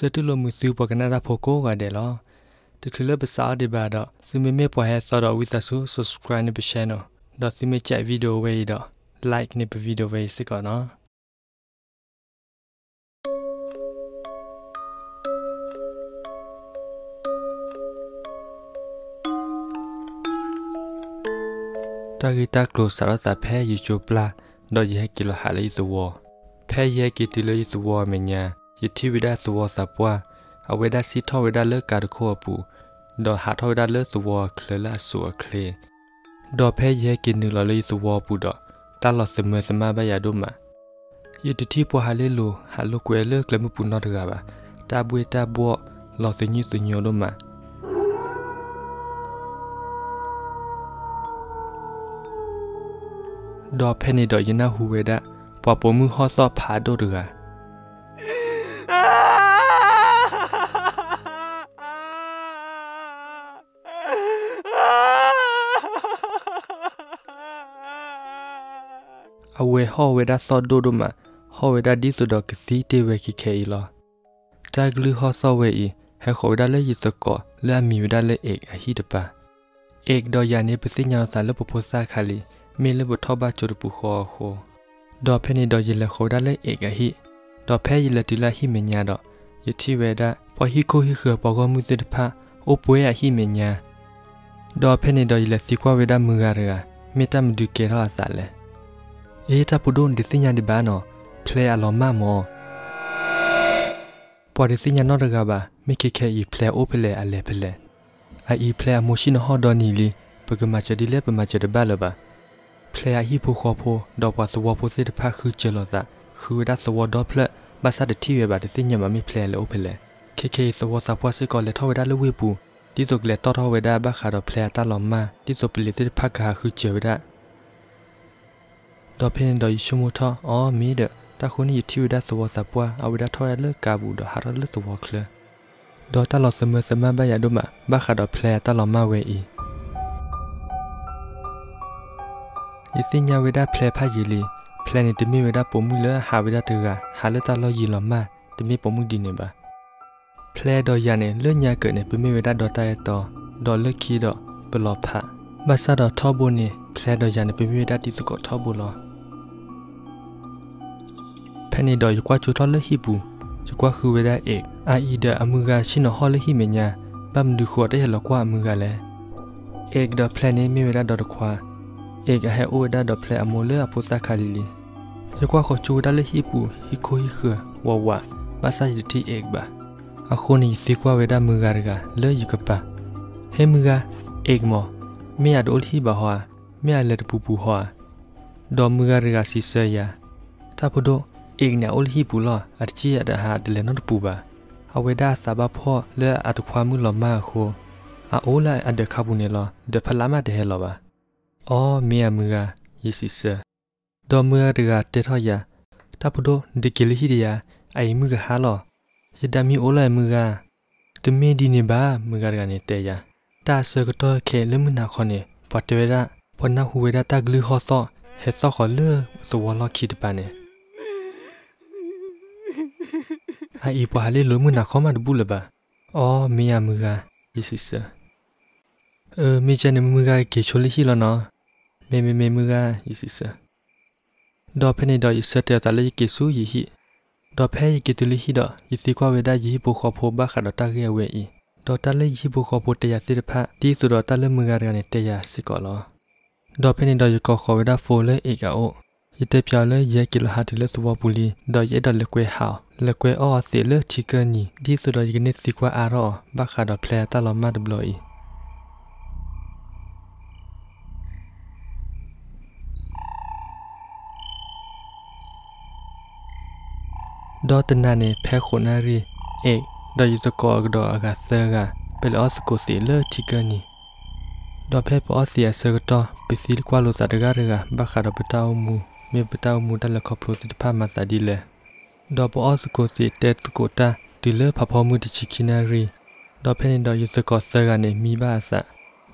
စတူလိုမှုစုပကနာတာဖိုကိုကတဲ့လောတခလပစာဒီဘာတော့စမမေပွားဟဲဆော်တော့ဝိသဆူ subscribe နေပရှန်နော်ဒါစမချက်ဗီဒီယိုဝေးတော့ like နေပဗီဒီယိုဝေးစကောနော်တာဂီတာကလိုဆာရတာဖဲ YouTube လာတော့ရဲကီလိုဟာလေးဇဝဖဲရဲကီတီလေးဇဝမညာ ယတိဝိဒသဝစပွားအဝေဒစီထဝေဒလကာဒခောပူဒေါ်ဟာထဝေဒလဇဝခလလဆူအခလေဒေါ်ဖဲရဲကီနူလလေးဇဝပူတော့တလစမစမဘယာဒုမယတတိပွားဟာလေလိုဟာလိုကွယ်လကလမပူနော်တကပါတာပွေတာဘောလောစညိစညိုဒုမဒေါ်ဖဲနေတော့ယနာဟူဝေဒပပမှုဟောစောဖာဒိုတက အဝေဟောဝေဒစောဒိုဒိုမဟောဝေဒဒီဆိုတော့ကစီတေဝေခိခေလောတာဂလူဟောစောဝေဤဟေခေါ်ဒါလေယစကောလဲမီဝဒါလေเอกအဟိတပါเอกดอยาနေပစိညာစာလပပိုစာခါလီမေလဘထောဘချူပူခောခောဒေါ်ဖဲနေဒေါ်ရလခေါ်ဒါလေเอกအဟိဒေါ်ဖဲရလတီလာဟိမညာတော့ယတိဝေဒပဟိကိုဟိခပကောမှုစစ်တဖာအိုပွေအဟိမညာဒေါ်ဖဲနေဒေါ်ရလစီကွာဝေဒမူရရမေတ္တမဒုကေရအစာလေ အေတာပူဒွန်ဒီစညာဒီဘာနောဖလေအလောမမောပေါ်ဒီစညာနောတကဘာမိခေခေဤဖလေအိုဖလေအလေဖလေအီဖလေမိုရှိနဟောဒနီလီပကမချဒီလေပမချဒဘလဘာဖလေအဟိဖိုခောဖိုဒေါ်ပစဝဖိုစေတဖခူချလောသာခူဒါစဝဒေါ်ဖလေဘာသာတတိဝေဘာဒီစညာမမိဖလေလေအိုဖလေခေခေစဝစာပွားစကောလေထောဝေဒါလဝေပူဒီဇုကလေတော်တော်ဝေဒါဘခါတော့ဖလေတာလောမဒီဇုပလီတိဖခါခူချဝေဒါ ဒေါ်ဖင်ဒေါ်ရှုမထအော်မီဒတခုနီတီဝဒသဝစပွားအဝဒထောရလကာဘူးဒဟာရလသဝခလဒေါ်တလစမစမဘယဒုမဘခဒဖလေတလမဝေဤယသိညာဝဒဖလေဖာယီလီဖလေနေတမီဝဒပုံမူလဟာဝဒတကဟာလတလောယီလမတမီပုံမူဒီနေပါဖလေဒေါ်ရနေလွညာကနေပမီဝဒဒေါ်တရတော်ဒေါ်လခီဒေါ်ဘလောဖာမဆဒထောဘုန်နေဖလေဒေါ်ရနေပမီဝဒတိစကောထောဘုလောဖ နေတော့ယကွာချူထော်လဟိပူယကွာခူဝဲတဲ့အေအာအီဒအမှုကရှင်နဟောလဟိမညာပမ်ဒူခေါ်တဲ့လကွာအမှုကလည်းအေကဒပလန်နေမြေရတော့ခွာအေကဟဲအိုဒါဒပလန်အမိုလအပူစခါလီလီယကွာခေါ်ချူဒါလဟိပူဟီခိုဟီခဝဝဘာစာယတီအေကဘာအခုနီစီကွာဝဲဒါမှုကရကလဲယူကပါဟဲမှုကအေကမောမေရဒိုလဟိဘဟွာမေရလက်ပူပူဟွာဒေါ်မှုကရကစီဆယာတာဖဒိုเอกเนี่ยโอลฮีปู เองเนี่ยอุลฮีปูลออัตจีอัตหาเดเลนอตปูบาฮาเวดาสาบาพ่อเลืออัตความมือหลอมาโคอาโอลาอันเดคาบุเนลอเดพลามาเดเฮลอบาอ๋อเมียมือยิสิเซดอมือเรือเตทอยาตาปโดเดกิลฮิเดียไอมือกฮาลอยดามีโอลามือกาตเมดีเนบามือกากาเนเตยาตาเซกตอเคเลมนาคอเนปอเตเวดาพอนาฮูเวดาตากลือฮอซอเฮซอขอเลือสวอลอคิดปาเน အိုင်ပွာလေလိုမနာခေါမတဘူးလပါအော်မေယမူကယေစီစအဲမေချန်မူကကေချိုလိဟီလနော်မေမေမေမူကယေစီစဒေါ်ဖနေဒေါ်ယစတဲ့ဇာလေကေဆူယီဟီဒေါ်ဖဲယကေတလိဟီဒေါ်ယစီကွာဝေဒယီပိုခေါ်ဖိုဘခါဒေါ်တာကေဝေဤဒေါ်တလေယီပိုခေါ်ဖိုတရတိတဖတ်တီဆိုဒေါ်တလေမူကရနေတရစစ်ကောလောဒေါ်ဖနေဒေါ်ယကောခေါ်ဝေဒဖိုလေဧကအိုယတဲ့ပြောင်းလဲရဲကီလိုဟာတီလက်စဝပူလီဒေါ်ရဲဒေါ်လက်ကွဲဟော လက်ကွဲအော်စီလက်ချီကနီဒီဆိုတော့ယကနေစီကွာအာရောဘခါဒေါ်ဖလဲတလောမတ်ဘလိုီဒေါ်တနာနေဖဲခုနာရီအေဒေါ်ယစကောဒေါ်အကဆာကပယ်အော့စကိုစီလက်ချီကနီဒေါ်ဖဲပေါ်စီအစကတော့ပစီကွာလိုစားတကားရကဘခါဒေါ်ပတောင်းမူမေပတောမူတလခပရိုစစ်ဖာမတာဒီလေ ดอปอสโกสิเตตโกตาดิเลพะพอมุติชิคินารีดอเพนินดอยุสกอสกาနေမိပါစ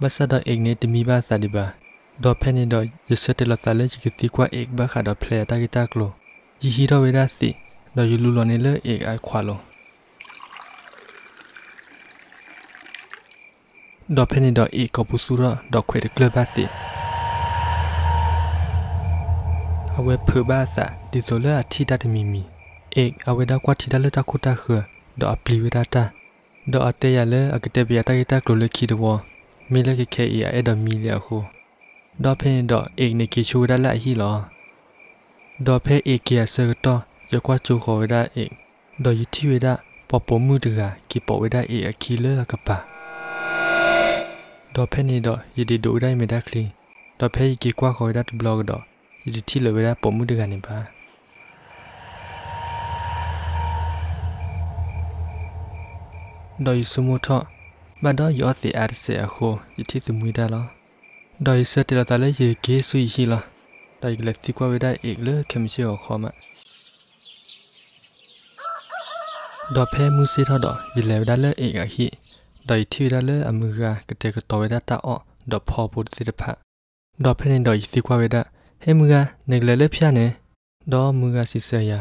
ဘာသာတော့အင်းနေတမိပါစဒီပါดอเพนินดอยุสเตลตาเลจิกิติควาเอกบาคาดอเพลตากิตาโกลยิฮิดอเวดาสิดอยุลูลอနေเลเอกအခွာလုံးดอเพนินดอเอกบุสุระดอเควดกลบาสิအဝဲဖဘာစဒီဆိုလာထီတတမီမီ เอกเอาเวดากว่าที่ได้เลตาคุตาเขือดอปลีเวดาตาดออเตยาเลอากเตเบียตากิตากลุเลคีดวอมีเลกิเคอีเอดอมีเลคูดอเพนดอเอกในกิชูได้ละฮีหรอดอเพเอเกียเซอร์ตอยกว่าจูขอเวดาเอกดอยุที่เวดาปอปมือเดือกิปอเวดาเอกคีเลอกับปะดอเพนีดอยิดีดูได้ไม่ได้คลีดอเพยิกีกว่าขอเวดาบล็อกดอยิดีที่เลยเวดาปอมือเดือกันนี่ปะ สมุทะมาดอยอสิอาร์เสอโคยิที่สมุยได้ลอดอยเสติลตาเลเยเกสุยฮีลอดอยกเลสิกว่าไว้ได้เอกเลเคมเชียอคอมะดอเพมูซีทอดอยิเลวได้เลเอกอะฮีดอยที่ได้เลอมือกากะเตกะตอไว้ได้ตาออดอพอปุสิตพะดอเพนดอยสิกว่าไว้ได้เฮมือกาเนกเลเลพยาเนดอมือกาสิเซีย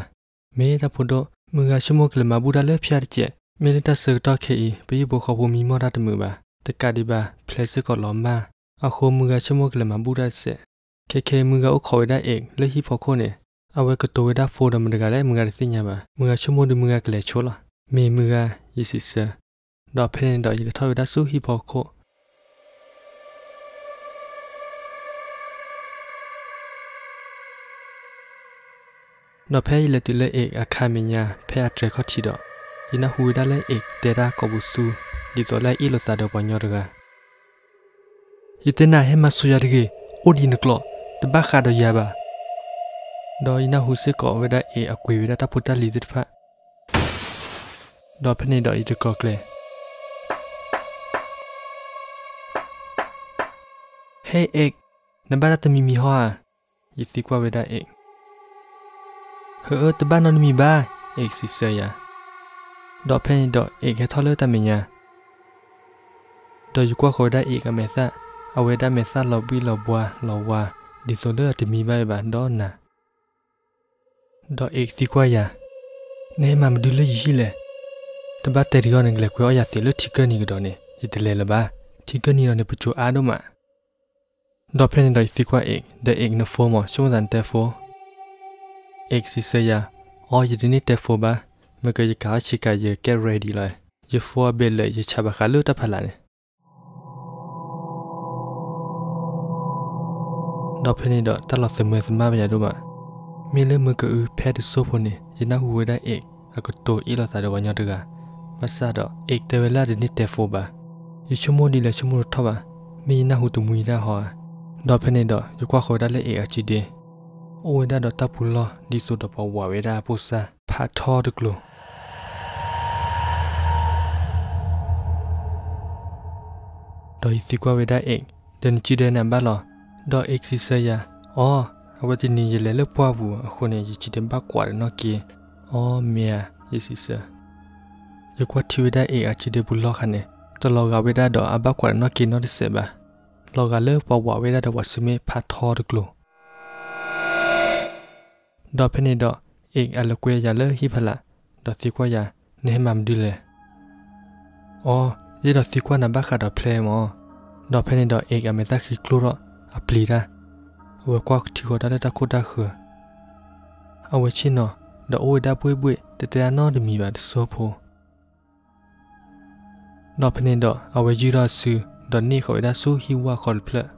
เมตาพุดมือกาชโมกเลมาบูดาเลพยาเจ မီလီတာဆာတော့ခေပီဘခဘမီမောရတ်မူပါတကဒီပါဖလက်စကောလောမာအခုမူကချမုကလမဘူရတ်စေခေခေမူကအခဝဒအိလေဟိဖခိုနေအဝဲကတိုဝဒဖိုဒမဒကလည်းမူကသိညာပါမူကချမုဒမူကကလေချိုလာမေမူကယစီစတော့ဖင်းတော့ရထောဝဒဆူဟိဖခိုတော့ဖဲလေတူလေအခါမညာဖဲအထရခတီတော့ ina huidala ek tera kobusu di tola i ilo sada ponyorga itena hema suyarge odin klo tba do yaba. Do ina huse ko weda e akwe weda ta puta lizit pha do pene do ite ko kle hey ek nabara te mimi hoa yisi kwa weda ek. Hơ tba non mi ba ek si ya. Se ya ဒေါ်ဖင်းဒေါ်ဧကထောလတမညာဒေါ်ယူကွာခေါ်တဲ့ဧကမေဆာအဝေဒမေဆာလော်ဘီလော်ဘွာလော်ဝါဒီဆိုတဲ့တမီဘိုင်ဘာဒေါ်နာဒေါ်ဧကစီကွာယာနေမမဒူလီဟီလေတပတ်တေရီယောနငလေကွာယာစီလတီကနီကတော့နေဒီတလေလပါတီကနီရနေပချိုအားတော့မှာဒေါ်ဖင်းဒေါ်စီကွာဧကတဲ့ဧကနဖိုမရှုံးတန်တဲ့ဖိုဧကစီဆယာအော်ယဒီနေတဲ့ဖိုပါ မကရကားချိကရ get ready လာရဖွာဘဲလေရချဘခါလို့တဖလာနေတော့ဖနေတော့တလစမဲစမမရတော့မမီလေမကူဖဲတဆိုဖို့နေရနာဟူဝဲတဲ့အအခုတိုအီလာစားတော့ဝညတကမဆာတော့အိတ်တဝလာဒီနစ်တဲ့ဖို့ပါရချမိုဒီလေချမိုထပါမီနာဟူတမူရဟောတော့ဖနေတော့ရကွာခေါ်တလည်းအေအချီတဲ့အိုဝဲတော့တပ်ဖူလောဒီဆိုတော့ပေါ်ဝဝဲတာပုစာဖတ်ထောတကလို့ ดอยสิกว่าเวดาเอกเดินจีเดินนำบ้าหรอดอเอกซิเซียอ๋อเอาไว้ที่นี่ยเลยเลิกปัวบัวคนเนี่ยจีเดินบ้ากว่าเนาะเกียอ๋อเมียยซิเซียยกว่าที่เวดาเอกอาจีเดบุลล็อกคันเนี่ยตลอดกาเวดาดออาบ้ากว่าเนาะเกียนอดิเซบะลอกาเลิกปัวบัวเวดาดอวัสุเมพาทอดกลูดอเพเนดอเอกอลกเวยยาเลฮิพละดอสิกว่ายาเนมัมดิเลอ๋อ ရေတော့စီကွာနဘခါတော့ဖလဲမောတော့ဖဲနေတော့အေကမေတာခီကလိုတော့အပလီတာဝကွာတီကိုတာတာခုတာခအဝချင်းတော့တော့အိုဒါပွေးပွေးတတရနော်ဒမီပါဆိုဖို့တော့ဖနေတော့အဝကြီးရဆူတော့နေခေါ်ဒါဆူဟီဝါခေါ်ဖလက်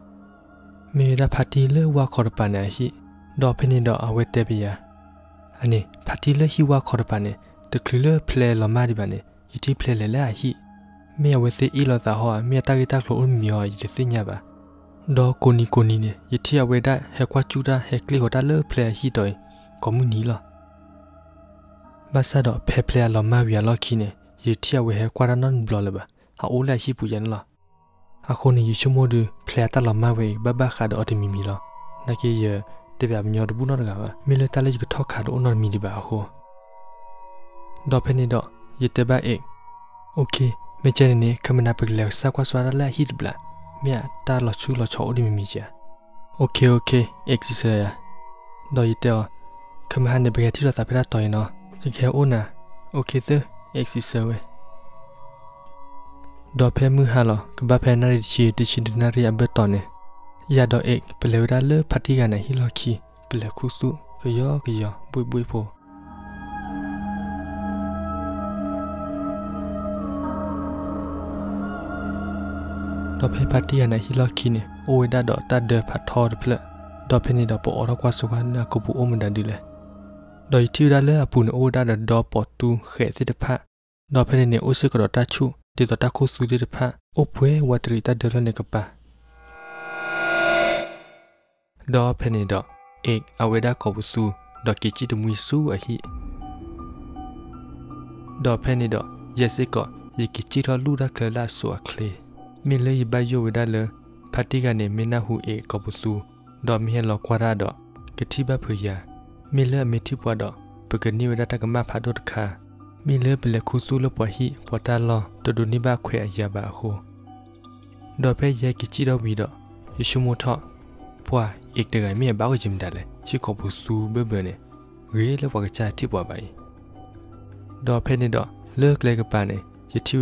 မေဒါဖာတီလေဝါခေါ်ပန်နေဟိတော့ဖနေတော့အဝတဲပြာအနေဖာတီလေဟီဝါခေါ်ပန်နေတကလဖလဲလမဒီပါနေယတိဖလဲလဲလာဟိ မေဝစီအီလောသာဟောမေတာဂီတာကလိုအမီယောယတိစညာပါဒေါ်ကိုနီကိုနီနေယတိအဝေဒဟေကွာချူဒါဟေကလီဟောတာလေဖလေဟီတိုင်ကွန်မြူနီလာမဆာတော့ဖေဖလေလောမဝီလောခီနေယတိအဝေဟေကွာရနန်ဘလောလဘဟာအိုလာရှိပူယန်လာအခုနေယရှမိုဒဖလေတာလောမဝေဘဘခါတော့အတမီမီလာနကေယတပြမျောတဘူးနော်တကပါမီလတာလေးကထောက်ခါတော့နော်မီဒီပါအခုတော့ဖနေတော့ယတဘအေโอเค မကျနေနေခမနာပကလေစကွာဆွာလာဟစ်ဘလာမြာတာလချူလချောဒီမမီချာโอเคโอเคเอ็กซิเซียดอยเตอခမဟန်နေဘယ်တီလာတာပြတာတော်ရင်နော်ဒီခဲအိုနာโอเคသเอ็กซิเซียเว ဒေါ်ဖဲမှုဟာလောကဘဖဲနာရီ ดอเพพัตตี้อันไหนฮิลอคินโอเวดาดอตัดเดอพัดทอดเพลดอเพนิดอปอรกว่าสุวรรณกุบุโอมันดันดีเลยดอยที่ได้เลือปุ่นโอดาดอดอปอตูเขตสิทธิพะดอเพนิเนอุสึกดอตาชุติดอตาคุสุติทธิพะโอเพวัตริตัดเดอรเนกปะดอเพนิดอเอกอเวดากอบุสูดอกิจิตมุยสูอะฮิดอเพนิดอเยสิกอยิกิจิทอลูดาเคลลาสัวเคล มิเลยบายโยเวดาเลพัติกาเนมินาหูเอกขอบุสูดอกมิเฮลอควาราดอกกะทิบะเพยามิเลมิทิปวดอกปกนิเวดาตะกมะพาดดคามิเลเปเลคุสูลปวหิปอตาลอตดุนิบะแขวอยาบะโคดอกเพยยกิจิดอวีดอกยชุโมทอပွာเอกเตกมีบ้าก็จิมดัลเลยชิขอบุสูเบื่อเนี่ยเรียแล้วว่ากระจายที่ปัวไปดอเพนนี่ดอเลิกเลยกับปาเนี่ยจะทิว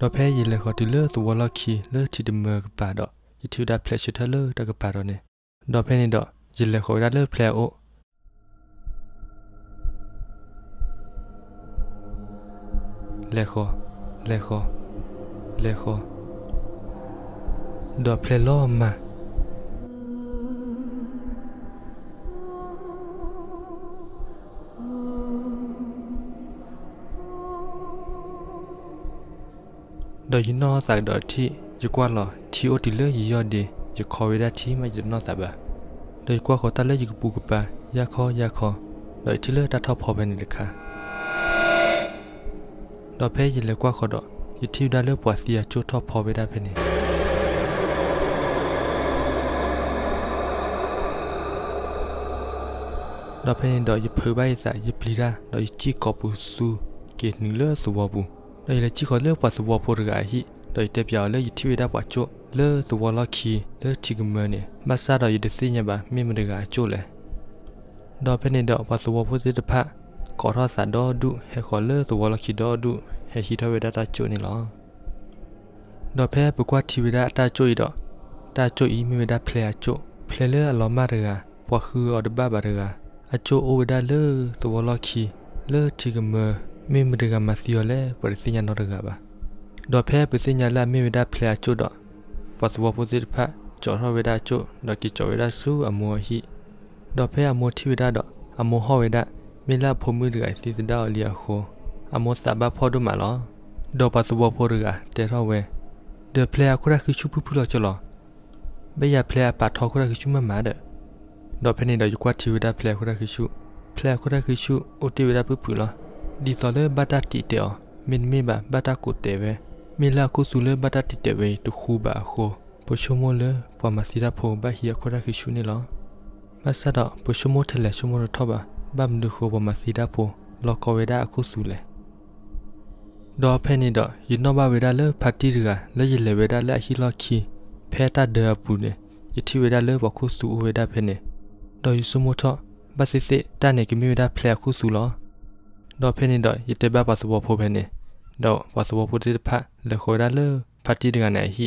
ดอกเพยินเลยขอติเลือร์ตัวละคีเลือร์ที่ดมเมอร์กับปาดอยิ่งทิวดาเพลชเทเลือร์ตากับป่าดอเนี่ยดอกเพนี่ดอกยินเลยขอได้เลือร์เพลโอเลโคเลโคเลโคดอกเพลอลมา ดอยนอสักดอที่ยูกว่าหรอที่โอติเลอร์ยอดดียูคอเวดาที่ไม่ยูนอสักบะดอยกว่าขอตาเลยูกปูกปะยาคอยาคอดอยที่เลอร์ตัดทอพอเป็นเด็กค่ะดอเพ่ยินเลยกว่าขอดอยูที่ดาเลอร์ปวดเสียจูทอพอเวดาเป็นเนี่ยดอเพนดอยยพือใบสายยปลีดาดอยจีกอบุสูเกตนึงเลอสุวบุ you call it that ti ma you know that ba do you qua ko ta le you pu ku pa ya kho ya kho do ti le ta tho pho be ni de kha do phe yi le qua kho do ယတိဒါလပွားစီယာချိုထောဖော်ပေးတာဖြစ်နေတော့ဖင်းတော့ယဖပိုင်စာယပလီရာတော့ယချီကောပူဆူကေနူလစဝဘူးတော့ယချီခေါ်လေပွားစဝဖို့ရဂါဟိတော့တက်ပြောင်းလေယတိဝဒါပွားချိုလေစဝလခီလေချီကမနေမဆာတော့ယဒစီညပါမိမရဂါချိုလေတော့ဖင်းတော့ပွားစဝဖို့စစ်တဖတ်ကောထဆာတော့ဒုဟေခေါ်လေစဝလခီတော့ဒုဟေဟီထဝေဒတာချိုနေလောတော့ဖဲပကွာတီဝေဒတာချိုဤတော့တာချိုဤမိဝေဒဖလေအချိုဖလေလေအလောမရကပွားခူအော်ဒဘဘရကအချိုအိုဝေဒလေသဝလခီလေတီကမ မိမဒကမစီယလေပရိစညာနော်ရကပါတော့ဖဲပစညာလာမိဝေဒဖလေအချိုတော့ပတ်စဝပိုစစ်ဖတ်ကျော်ရဝေဒချိုတော့တီကျော်ဝေဒဆူအမောဟိတော့ဖဲအမောတီဝေဒတော့အမောဟဝေဒမိလာဖုံမှုရကစီစဒါအလျာခိုအမောစဘာဖော်ဒမလောဒေါ်ပတ်စဝဖိုရကတဲရဝဲ the player ခုရခိချူပူပူလောချလောဘေးရ player ပါထောခုရခိချူမမာတဲ့ဒေါ်ဖနေတော့ယူကွာတီဝဒ player ခုရခိချူ player ခုရခိချူအိုတီဝဒပူပူလော ဒီစောလေဘတာတီတေမင်မေဘာဘတာကိုတေဝဲမီလာကုဆူလေဘတာတီတေဝဲတခုပါခိုပချိုမိုလေပမစီရာဖိုဘဟီယခုရခိချူနေလောမဆဒပချိုမိုထလေချိုမိုထဘဘမ်ဒူခိုပမစီရာဖိုလောကဝေဒအခုဆူလေဒေါ်ဖဲနေတော့ယနောဘဝေဒလဖတ်တီရကလဲရလေဝေဒလက်ဟီလော်ခီဖဲတာဒေပူနေယတိဝေဒလဘခုစုဝေဒဖဲနေဒေါ်ယဆုမထဘစစ်စစ်တန်နေကမီဝေဒဖလဲခုစုလော ဒေါ်ဖဲနေတော့ယတေဘပါစဘောဖိုဖဲနေဒေါ်ပါစဘောဖိုတိဖတ်လေခိုဒါလဖတ်တီရကနေဟီ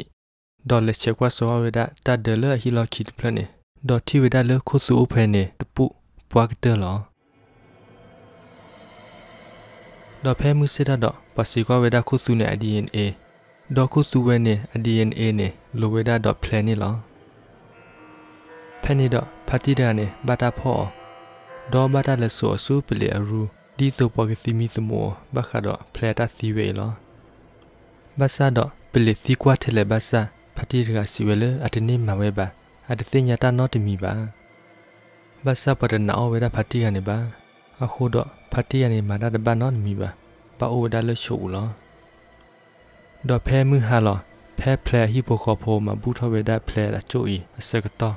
ဒေါ်လက်ချက်ကွာဆောဝေဒတတ်ဒလဟီလော်ခီဖလဲနေဒေါ်တီဝေဒလခုစုဖဲနေတပုပွားကတလောဒေါ်ဖဲမှုစစ်တော့ပစီကွာဝေဒခုစုနဲ့ DNA ဒေါ်ခုစုဝဲနဲ့ DNA နဲ့လိုဝေဒတော့ plan နေလောဖဲနေတော့ဖတ်တိဒနဲ့ဘာတာဖောဒေါ်ဘာတာလက်ဆိုဆူပလေအရူ ဒီဆိုပေါ်ကစီမီစမောဘခါတော့ဖလက်တာစီဝဲလောဘာသာတော့ပလေစီကွာထဲလေဘာသာဖတ်တိဒကစီဝဲလေအတနေမှာဝဲပါအတသိညာတာတော့တမီပါဘာသာပဒနာဝေဒဖတ်တိကနေပါအခုတော့ဖတ်တီရနေမှာဒါတပတ်နော်မီပါပါအိုဒါလရှိုးလောတော့ဖဲမှုဟာလောဖဲဖလဲဟီပိုခေါ်ဖိုမှာဘူးထဝေဒါဖလဲလာချိုဤအစကတော့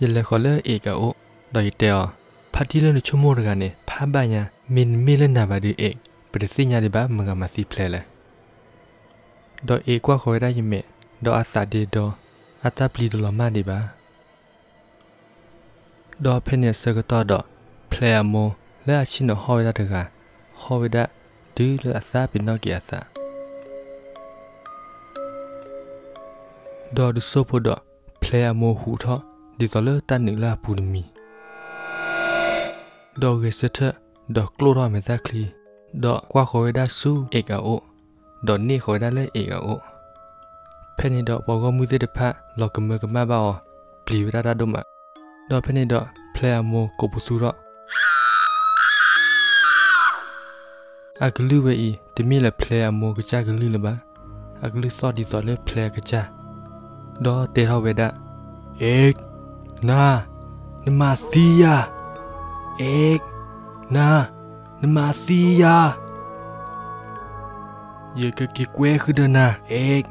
ရလေခေါ်လေအေကောတော့ရတဲ့ဖတ်တီလနချုံမောရကနေဖာဘညာ မင်မီလနာဘာဒီအေပဒစိညာဒီဘာမငါမစီဖလဲလေတော့အေကွာခေါ်ရရမေတော့အစာဒီတော့အတပလီဒလမဒီပါတော့ဖဲနေစကတော့တော့ဖလဲမောလဲအချင်းတော့ဟောရတဲ့ကဟောရတဲ့ဒီလအစာပင်တော့ကြအစာဒေါ်ဒဆိုဖို့တော့ဖလဲမောဟူထဒီဇလတန်နီလာပူလမီဒေါ်ဂစထ ဒေါ်ကလိုရမေတာကလီဒေါ်ကွာခေါ်ရတဲ့ဆူအေကာအိုဒေါ်နီခေါ်ရတဲ့အေကာအိုဖဲနေတော့ဘောကမှုတဲ့ဖက်လောကမကမပါအောပလီဝရတာဒုမဒေါ်ဖဲနေတော့ဖလဲမောကိုပူဆူတော့အကလူဝေဤတမီလဖလဲမောကကြကလူလပါအကလူစောဒီစောလေဖလဲကကြဒေါ်တေရဝေဒเอกนาနမစီယာเอก นาနမစီယာယေကကီကွဲခဒနာเอก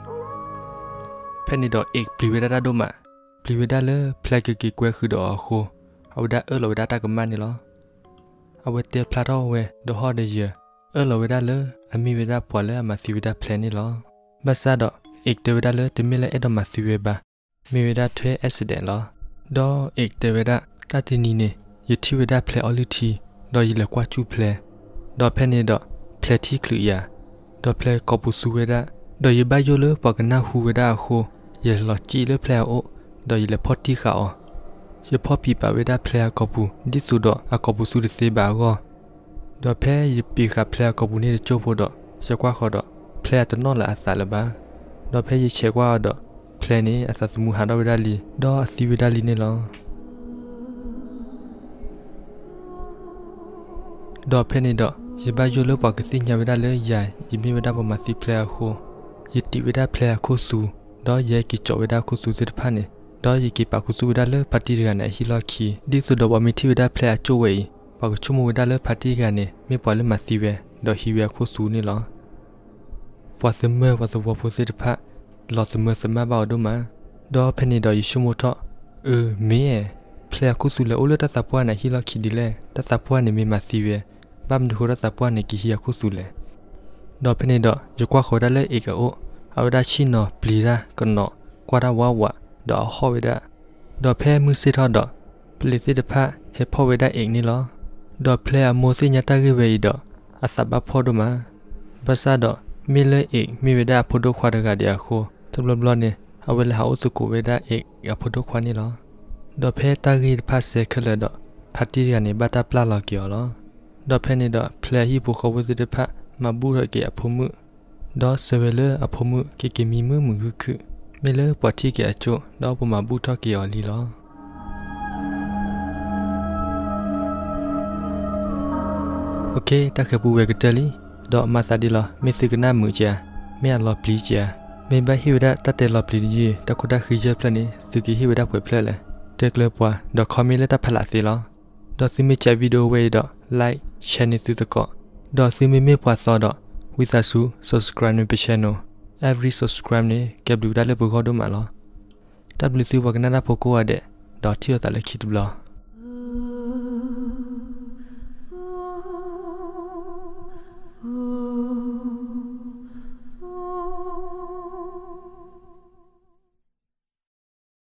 ဖဲနေတော့เอกပလီဝေဒတာဒိုမပလီဝေဒလေဖလက်ကကီကွဲခဒအခိုအဝဒအလောဝဒတာကမန်နီလောအဝတေဖလာတော့ဝဲဒဟော်ဒေယေအလောဝဒလေအမီဝဒပွာလေအမစီဝဒဖလဲနီလောဘဆာတော့ ดอยละกว่าจูเพลดอเพเนดอเพลที่คลุยาดอเพลกอบุสุเวดาดอยบายโยเลปอกนาฮูเวดาโคเยลอจีเลเพลโอดอยละพอที่ขาอเฉพาะปีปาเวดาเพลกอบุดิสุดออะกอบุสุดิเซบาโกดอเพยปีขาเพลกอบุเนโจโพดอเชกว่าขอดอเพลตนอละอาสาละบาดอเพยเชกว่าดอเพลนี้อาสาสมุหาดอเวดาลีดออสิเวดาลีเนลอ ดอเพนิดอยิบายูโลปากสิญาเวดาเลยใหญ่ยิมีเวดาปมาสิเพลโคยิติเวดาเพลโคสูดอเยกิจอเวดาโคสูสิทพันเนดอยิกิปากสูเวดาเลยพัตติกันเนฮิลอคีดิสุดอบอมิทิเวดาเพลโจเวปากชุมเวดาเลยพัตติกันเนมีปอลมาสิเวดอฮิเวโคสูนี่หรอปวสเมอปวสวพุสิทพะหลอดเสมอสมาบ่าวดูมาดอเพนิดอยิชุมโทเออเม ဖလက်ကုစုလေအိုလတသပွားနေဟီလခီဒီလေတသပွားနေမမစီဝဲဘမ်ဒူရသပွားနေကီဟီယကုစုလေဒေါ်ဖနေဒေါ်ယကွာခေါ်ရလေဧကအိုအဝဒရှိနောပလီရာကနောကွာရဝဝဒေါ်ဟောဝဒဒေါ်ဖဲမှုစစ်ထဒေါ်ပလီစစ်တဖဟေဖောဝဒအိနေလောဒေါ်ဖလဲအမိုစညတကေဝေဒေါ်အစဘဖောဒမဘဆာဒေါ်မီလေအိမီဝဒဖိုဒိုခွာဒကဒီအခုတဘလဘလနေအဝဲလဟာဥစကိုဝဒအိအဖိုဒိုခွာနေလော ดอเพตากีพาเซคเลดอพัตติยานิบัตาปลาลอกิอลอดอเพนิดอเพลฮีบุคอบุติตะพะมาบุระเกอภุมุดอเซเวเลอภุมุกิกิมีมุมุกุคุเมเลปวติเกอจุดอปุมาบุทอกิอลีลอโอเคตะเคปูเวกเตลีดอมาซาดิลอเมซึกนามือเจเมียลอปลีเจเมบะฮิวดะตะเตลอปลียีตะคุดะคือเจเพลนีซึกิฮิวดะเผยเพลเลย တက်လပွား .com လက်တဖလာစီလော .simi chat video way. like channel စုစကော .simi me pwa so. with us subscribe ne channel every subscribe ne kebdu dale bu kho do ma lo wc wagnana phoko ade dot thio ta le khit blo